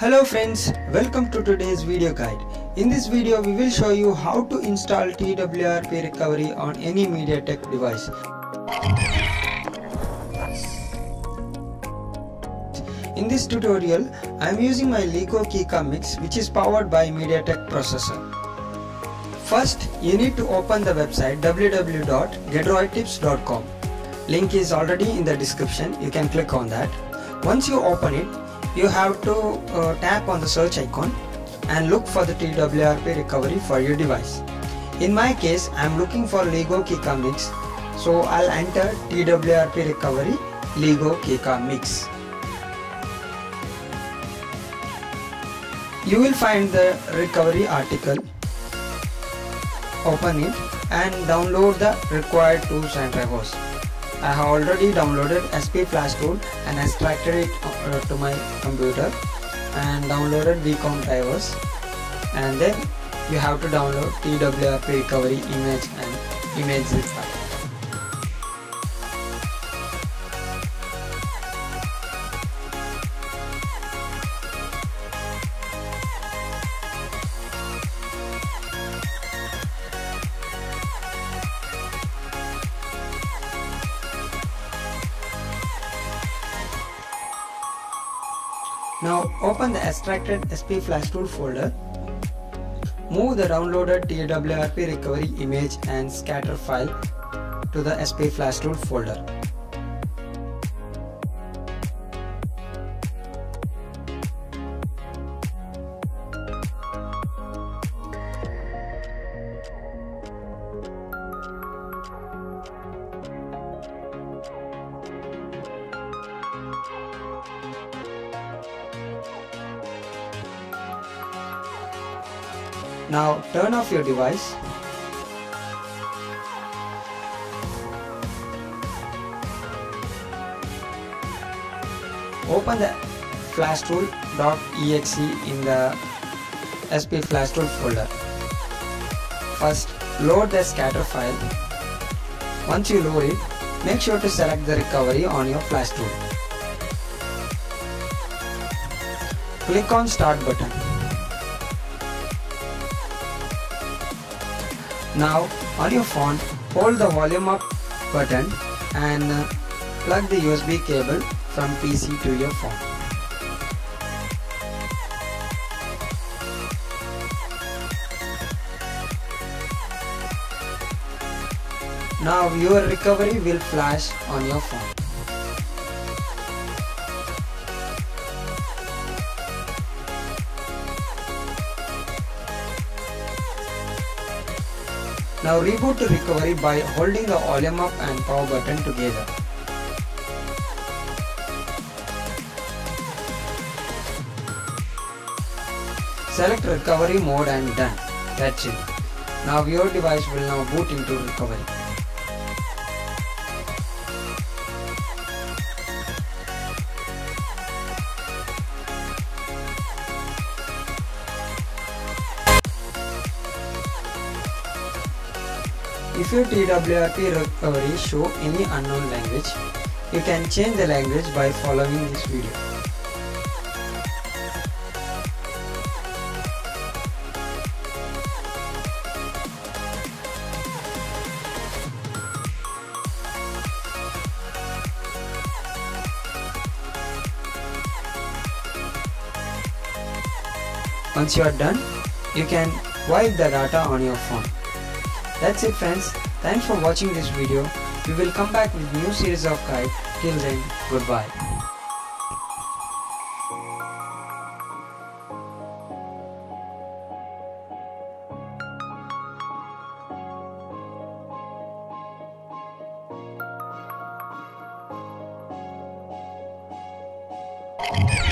Hello friends, welcome to today's video guide. In this video we will show you how to install TWRP recovery on any MediaTek device. In this tutorial, I am using my Leagoo KIICAA Mix which is powered by MediaTek processor. First, you need to open the website www.getdroidtips.com. Link is already in the description, you can click on that. Once you open it, you have to uh, tap on the search icon and look for the TWRP recovery for your device. In my case, I am looking for Leagoo KIICAA Mix, so I'll enter TWRP recovery Leagoo KIICAA Mix. You will find the recovery article open it and download the required tools and drivers. I have already downloaded SP Flash tool and extracted it uh, to my computer and downloaded VCOM drivers and then you have to download TWRP recovery image and image zip file. Now open the extracted SP Flash Tool folder. Move the downloaded TWRP recovery image and scatter file to the SP Flash Tool folder. Now turn off your device. Open the flashtool.exe in the SP flash tool folder. First load the scatter file. Once you load it, make sure to select the recovery on your flash tool. Click on start button. Now on your phone, hold the volume up button and uh, plug the USB cable from PC to your phone. Now your recovery will flash on your phone. Now reboot to recovery by holding the volume up and power button together. Select recovery mode and done. That's it. Now your device will now boot into recovery. If your TWRP recovery show any unknown language, you can change the language by following this video. Once you are done, you can wipe the data on your phone. That's it friends. Thanks for watching this video. We will come back with new series of guide. Till then, goodbye. you